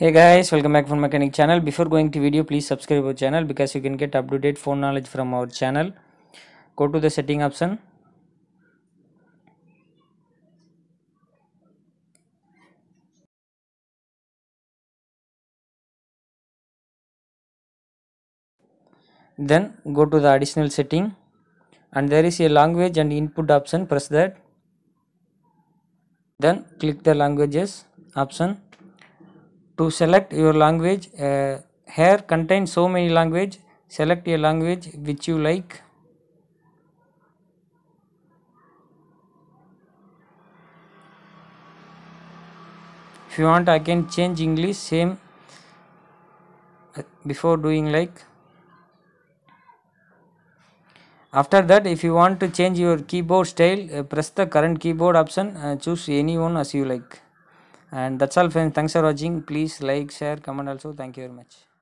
hey guys welcome back Phone Mechanic channel. Before going to video please subscribe our channel because you can get up to date phone knowledge from our channel. Go to the setting option. Then go to the additional setting and there is a language and input option. Press that. Then click the languages option to select your language uh, here contains so many language select a language which you like. If you want i can change english same uh, before doing like. After that if you want to change your keyboard style uh, press the current keyboard option uh, choose any one as you like and that's all friends. Thanks for watching. Please like share comment also. Thank you very much